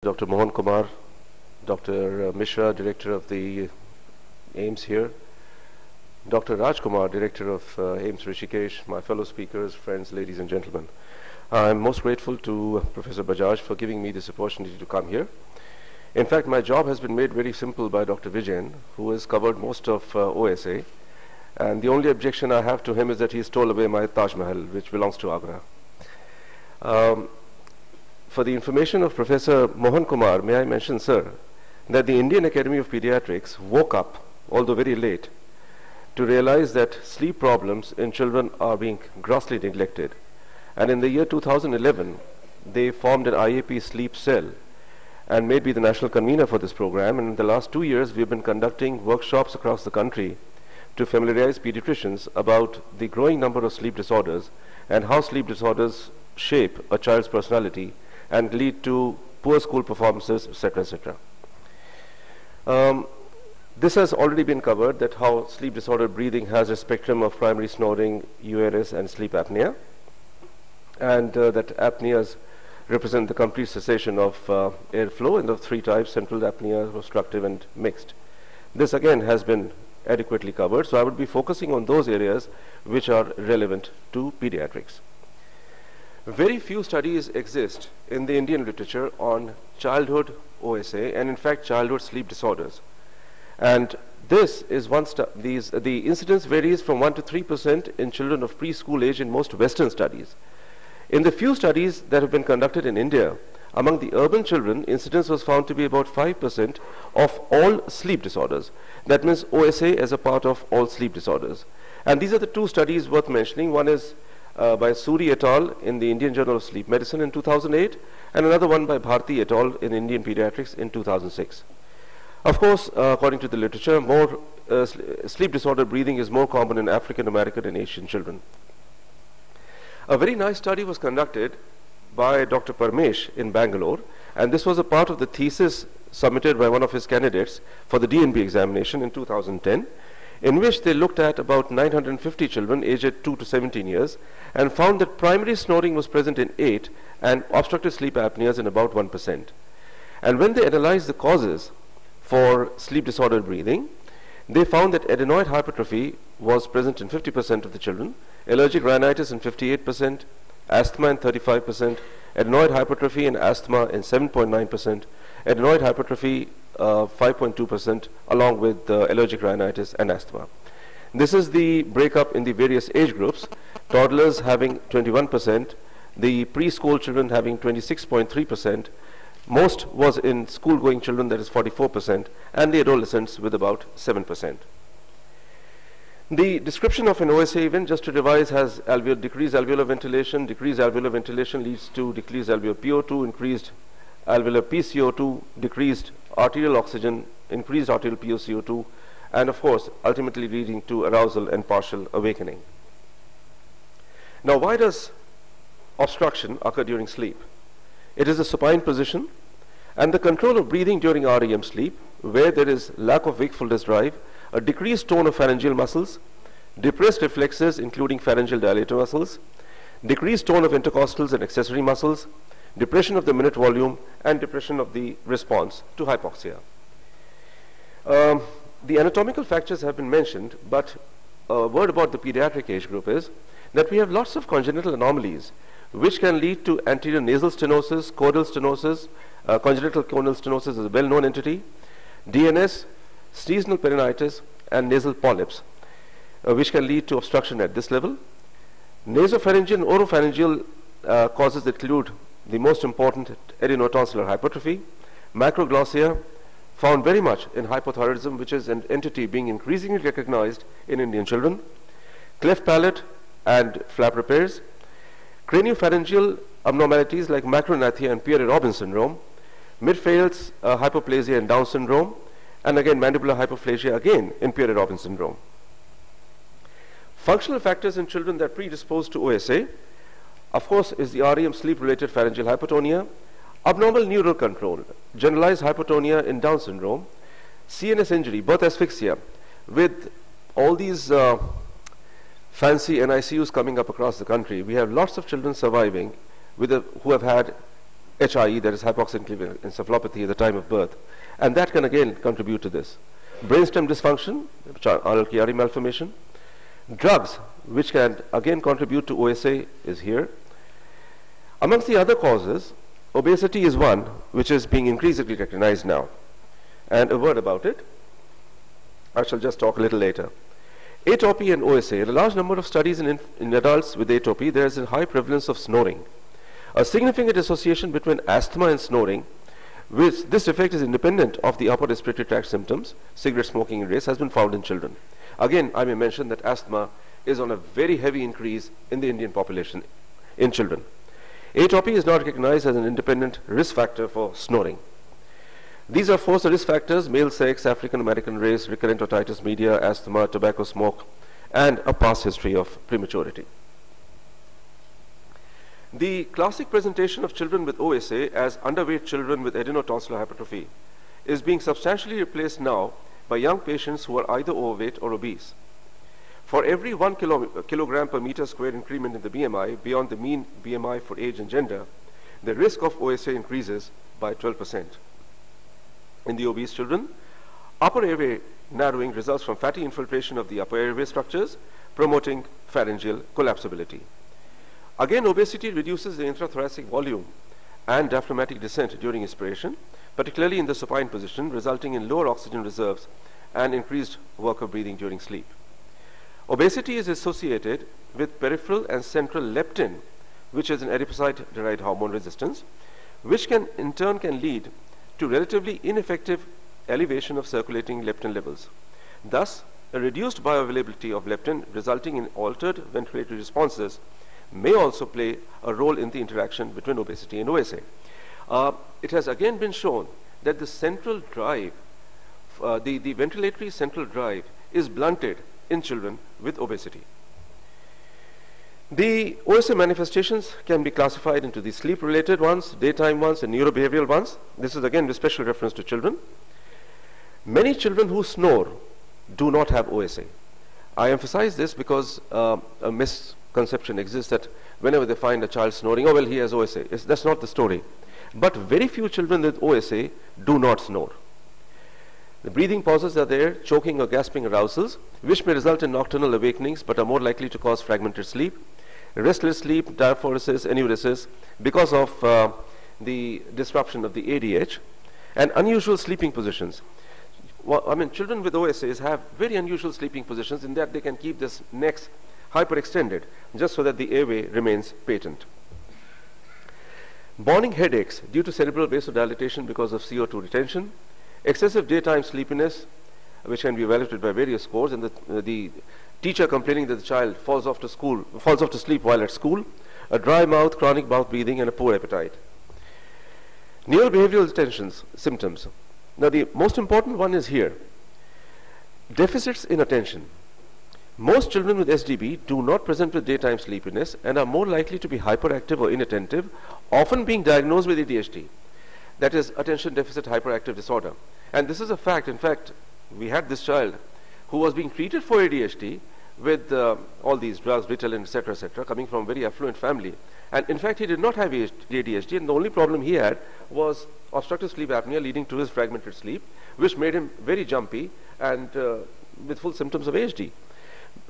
Dr. Mohan Kumar, Dr. Mishra, Director of the AIIMS here, Dr. Raj Kumar, Director of uh, AIIMS Rishikesh, my fellow speakers, friends, ladies and gentlemen. I'm most grateful to Professor Bajaj for giving me this opportunity to come here. In fact, my job has been made very simple by Dr. Vijayan, who has covered most of uh, OSA. And the only objection I have to him is that he stole away my Taj Mahal, which belongs to Agra. Um, for the information of Professor Mohan Kumar, may I mention, sir, that the Indian Academy of Pediatrics woke up, although very late, to realize that sleep problems in children are being grossly neglected. And in the year 2011, they formed an IAP sleep cell and made me the national convener for this program. And in the last two years, we've been conducting workshops across the country to familiarize pediatricians about the growing number of sleep disorders and how sleep disorders shape a child's personality and lead to poor school performances, etc., etc. Um, this has already been covered, that how sleep disordered breathing has a spectrum of primary snoring, URS, and sleep apnea, and uh, that apneas represent the complete cessation of uh, airflow in the three types, central apnea, obstructive, and mixed. This again has been adequately covered, so I would be focusing on those areas which are relevant to pediatrics. Very few studies exist in the Indian literature on childhood OSA and in fact childhood sleep disorders. And this is one these the incidence varies from 1 to 3% in children of preschool age in most western studies. In the few studies that have been conducted in India, among the urban children, incidence was found to be about 5% of all sleep disorders. That means OSA as a part of all sleep disorders. And these are the two studies worth mentioning. One is uh, by Suri et al. in the Indian Journal of Sleep Medicine in 2008, and another one by Bharti et al. in Indian Pediatrics in 2006. Of course, uh, according to the literature, more uh, sleep disorder breathing is more common in African American and Asian children. A very nice study was conducted by Dr. Paramesh in Bangalore, and this was a part of the thesis submitted by one of his candidates for the DNB examination in 2010 in which they looked at about 950 children aged 2 to 17 years and found that primary snoring was present in 8 and obstructive sleep apneas in about 1%. And when they analyzed the causes for sleep disordered breathing, they found that adenoid hypertrophy was present in 50% of the children, allergic rhinitis in 58%, asthma in 35%, adenoid hypertrophy and asthma in 7.9%, adenoid hypertrophy 5.2% uh, along with uh, allergic rhinitis and asthma. This is the breakup in the various age groups. Toddlers having 21%, the preschool children having 26.3%, most was in school-going children, that is 44%, and the adolescents with about 7%. The description of an OSA event, just to revise, has alveolar, decreased alveolar ventilation. Decreased alveolar ventilation leads to decreased alveolar PO2, increased alveolar PCO2, decreased arterial oxygen, increased arterial POCO2, and of course, ultimately leading to arousal and partial awakening. Now, why does obstruction occur during sleep? It is a supine position, and the control of breathing during REM sleep, where there is lack of wakefulness drive, a decreased tone of pharyngeal muscles, depressed reflexes, including pharyngeal dilator muscles, decreased tone of intercostals and accessory muscles, depression of the minute volume, and depression of the response to hypoxia. Um, the anatomical factors have been mentioned, but a word about the pediatric age group is that we have lots of congenital anomalies which can lead to anterior nasal stenosis, choanal stenosis, uh, congenital choanal stenosis is a well-known entity, DNS, seasonal peritonitis, and nasal polyps, uh, which can lead to obstruction at this level. Nasopharyngeal and oropharyngeal uh, causes include the most important adenotonsillar hypertrophy, macroglossia, found very much in hypothyroidism, which is an entity being increasingly recognized in Indian children, cleft palate and flap repairs, craniopharyngeal abnormalities like macrognathia and Pierre-Robin syndrome, midface uh, hypoplasia and Down syndrome, and again mandibular hyperplasia again in Pierre-Robin syndrome. Functional factors in children that predispose to OSA of course, is the REM sleep-related pharyngeal hypotonia, abnormal neural control, generalized hypotonia in Down syndrome, CNS injury, birth asphyxia, with all these uh, fancy NICUs coming up across the country, we have lots of children surviving with a, who have had HIE, that is hypoxic encephalopathy at the time of birth. And that can again contribute to this. Brainstem dysfunction, Chiari malformation. Drugs, which can again contribute to OSA, is here. Amongst the other causes, obesity is one which is being increasingly recognized now. And a word about it, I shall just talk a little later. Atopy and OSA. In a large number of studies in, in adults with atopy, there is a high prevalence of snoring. A significant association between asthma and snoring, which this effect is independent of the upper respiratory tract symptoms, cigarette smoking and race, has been found in children. Again, I may mention that asthma is on a very heavy increase in the Indian population in children. Atopy is not recognized as an independent risk factor for snoring. These are four risk factors, male sex, African American race, recurrent otitis media, asthma, tobacco smoke, and a past history of prematurity. The classic presentation of children with OSA as underweight children with adenotonsillar hypertrophy is being substantially replaced now by young patients who are either overweight or obese. For every one kilo kilogram per meter square increment in the BMI beyond the mean BMI for age and gender, the risk of OSA increases by 12%. In the obese children, upper airway narrowing results from fatty infiltration of the upper airway structures, promoting pharyngeal collapsibility. Again, obesity reduces the intrathoracic volume and diaphragmatic descent during inspiration, particularly in the supine position, resulting in lower oxygen reserves and increased work of breathing during sleep. Obesity is associated with peripheral and central leptin, which is an adipocyte-derived hormone resistance, which can in turn can lead to relatively ineffective elevation of circulating leptin levels. Thus, a reduced bioavailability of leptin resulting in altered ventilatory responses may also play a role in the interaction between obesity and OSA. Uh, it has again been shown that the central drive, uh, the, the ventilatory central drive is blunted in children with obesity. The OSA manifestations can be classified into the sleep-related ones, daytime ones, and neurobehavioral ones. This is again with special reference to children. Many children who snore do not have OSA. I emphasize this because uh, a misconception exists that whenever they find a child snoring, oh well, he has OSA. It's, that's not the story. But very few children with OSA do not snore. The breathing pauses are there, choking or gasping arousals, which may result in nocturnal awakenings but are more likely to cause fragmented sleep. Restless sleep, diaphoresis, enuresis, because of uh, the disruption of the ADH, and unusual sleeping positions. Well, I mean, children with OSAs have very unusual sleeping positions in that they can keep this necks hyperextended just so that the airway remains patent. Morning headaches due to cerebral vasodilatation because of CO2 retention, excessive daytime sleepiness, which can be evaluated by various scores, and the, uh, the teacher complaining that the child falls off to school, falls off to sleep while at school, a dry mouth, chronic mouth breathing, and a poor appetite. Neurobehavioral tensions, symptoms. Now the most important one is here. Deficits in attention. Most children with SDB do not present with daytime sleepiness and are more likely to be hyperactive or inattentive, often being diagnosed with ADHD. That is attention deficit hyperactive disorder. And this is a fact. In fact, we had this child who was being treated for ADHD with uh, all these drugs, Ritalin, etc., etc., coming from a very affluent family. And in fact, he did not have ADHD, and the only problem he had was obstructive sleep apnea leading to his fragmented sleep, which made him very jumpy and uh, with full symptoms of ADHD.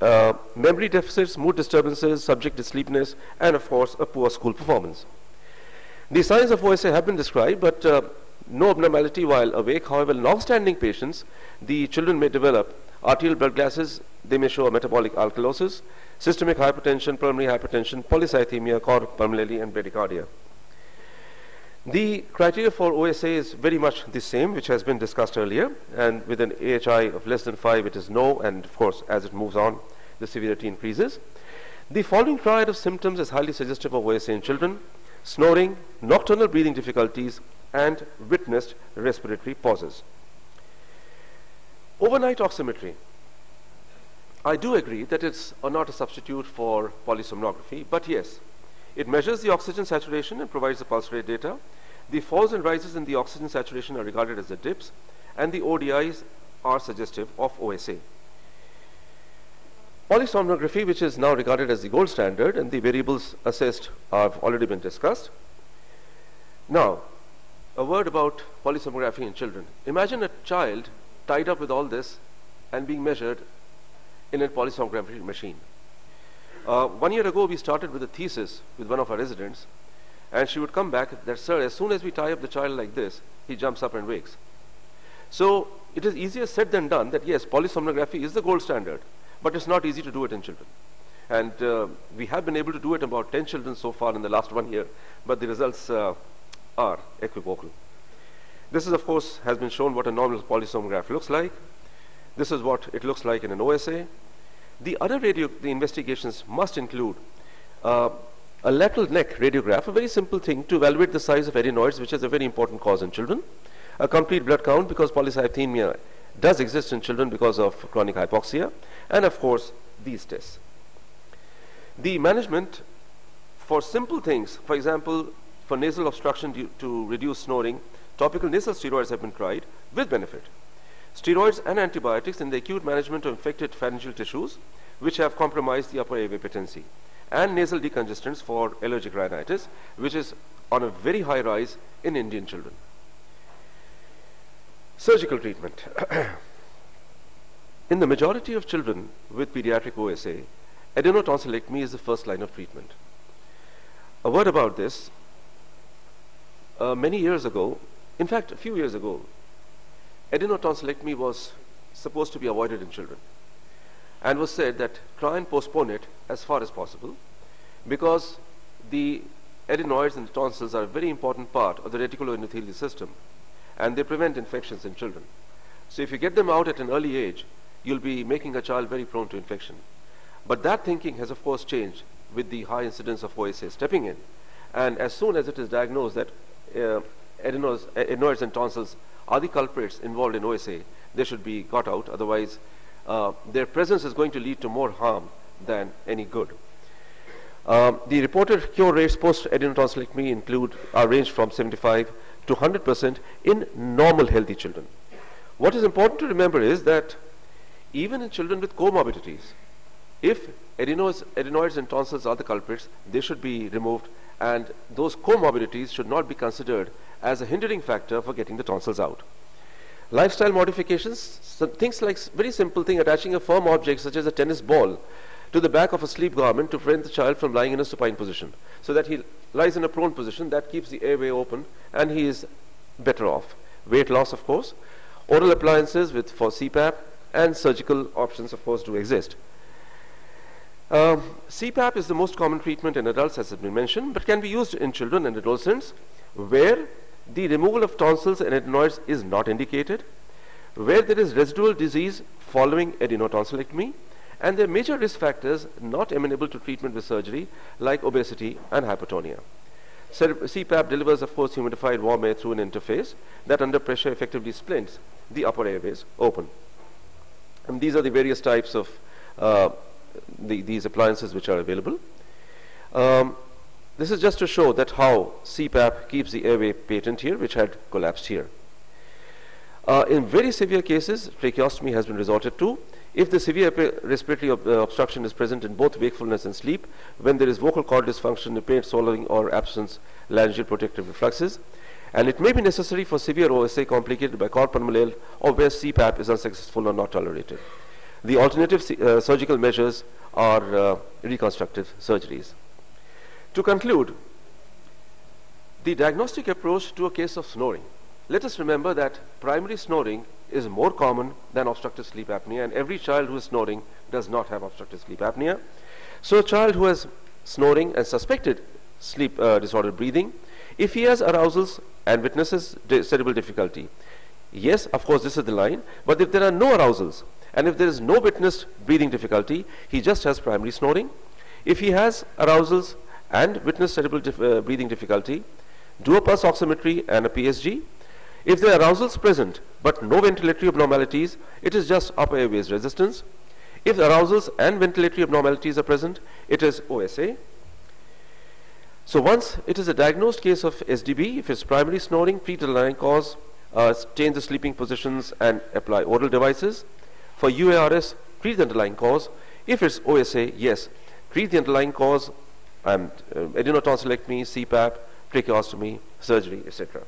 Uh, memory deficits, mood disturbances, subject to sleepiness, and of course, a poor school performance. The signs of OSA have been described, but uh, no abnormality while awake. However, long-standing patients, the children may develop arterial blood gases, they may show a metabolic alkalosis, systemic hypertension, pulmonary hypertension, polycythemia, cor pulmonale, and bradycardia. The criteria for OSA is very much the same, which has been discussed earlier. And with an AHI of less than 5, it is no. And of course, as it moves on, the severity increases. The following triad of symptoms is highly suggestive of OSA in children. Snoring, nocturnal breathing difficulties, and witnessed respiratory pauses. Overnight oximetry. I do agree that it's not a substitute for polysomnography, but yes, it measures the oxygen saturation and provides the pulse rate data. The falls and rises in the oxygen saturation are regarded as the dips, and the ODIs are suggestive of OSA. Polysomnography, which is now regarded as the gold standard, and the variables assessed have already been discussed. Now, a word about polysomnography in children. Imagine a child tied up with all this and being measured in a polysomnography machine. Uh, one year ago, we started with a thesis with one of our residents, and she would come back that, sir, as soon as we tie up the child like this, he jumps up and wakes. So it is easier said than done that yes, polysomnography is the gold standard, but it's not easy to do it in children. And uh, we have been able to do it about 10 children so far in the last one year, but the results uh, are equivocal. This is, of course, has been shown what a normal polysomnograph looks like. This is what it looks like in an OSA. The other radio, the investigations must include uh, a lateral neck radiograph, a very simple thing to evaluate the size of adenoids, which is a very important cause in children. A complete blood count because polycythemia does exist in children because of chronic hypoxia. And of course, these tests. The management for simple things, for example, for nasal obstruction to reduce snoring, topical nasal steroids have been tried with benefit steroids and antibiotics in the acute management of infected pharyngeal tissues, which have compromised the upper airway patency, and nasal decongestants for allergic rhinitis, which is on a very high rise in Indian children. Surgical treatment. in the majority of children with pediatric OSA, adenotonsillectomy is the first line of treatment. A word about this. Uh, many years ago, in fact, a few years ago, adenotonsillectomy was supposed to be avoided in children and was said that try and postpone it as far as possible because the adenoids and the tonsils are a very important part of the reticuloendothelial system and they prevent infections in children. So if you get them out at an early age, you'll be making a child very prone to infection. But that thinking has of course changed with the high incidence of OSA stepping in. And as soon as it is diagnosed that uh, adenoids, adenoids and tonsils are the culprits involved in OSA, they should be got out. Otherwise, uh, their presence is going to lead to more harm than any good. Um, the reported cure rates post adenotonsillectomy include are range from 75 to 100 percent in normal healthy children. What is important to remember is that even in children with comorbidities, if adenoids, adenoids and tonsils are the culprits, they should be removed and those comorbidities should not be considered as a hindering factor for getting the tonsils out. Lifestyle modifications, things like very simple thing, attaching a firm object such as a tennis ball to the back of a sleep garment to prevent the child from lying in a supine position so that he lies in a prone position that keeps the airway open and he is better off. Weight loss, of course. Oral appliances with for CPAP and surgical options, of course, do exist. Um, CPAP is the most common treatment in adults, as has been mentioned, but can be used in children and adolescents where the removal of tonsils and adenoids is not indicated, where there is residual disease following adenotonsillectomy, and there are major risk factors not amenable to treatment with surgery, like obesity and hypertonia. CPAP delivers, of course, humidified warm air through an interface that under pressure effectively splints the upper airways open. And these are the various types of uh, the, these appliances which are available. Um, this is just to show that how CPAP keeps the airway patent here, which had collapsed here. Uh, in very severe cases, tracheostomy has been resorted to. If the severe respiratory ob uh, obstruction is present in both wakefulness and sleep, when there is vocal cord dysfunction, impaired swallowing, or absence laryngeal protective reflexes, and it may be necessary for severe OSA complicated by cor pulmonale or where CPAP is unsuccessful or not tolerated. The alternative uh, surgical measures are uh, reconstructive surgeries. To conclude, the diagnostic approach to a case of snoring. Let us remember that primary snoring is more common than obstructive sleep apnea and every child who is snoring does not have obstructive sleep apnea. So a child who has snoring and suspected sleep uh, disordered breathing, if he has arousals and witnesses cerebral difficulty, yes, of course this is the line, but if there are no arousals and if there is no witnessed breathing difficulty, he just has primary snoring. If he has arousals and witnessed cerebral dif uh, breathing difficulty, do a pulse oximetry and a PSG. If there are arousals present but no ventilatory abnormalities, it is just upper airways resistance. If the arousals and ventilatory abnormalities are present, it is OSA. So once it is a diagnosed case of SDB, if it's primary snoring, the underlying cause, uh, change the sleeping positions and apply oral devices. For UARS, treat the underlying cause. If it's OSA, yes, treat the underlying cause and uh, adenotonsillectomy, CPAP, tracheostomy, surgery, etc.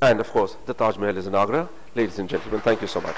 And of course, the Taj Mahal is in Agra. Ladies and gentlemen, thank you so much.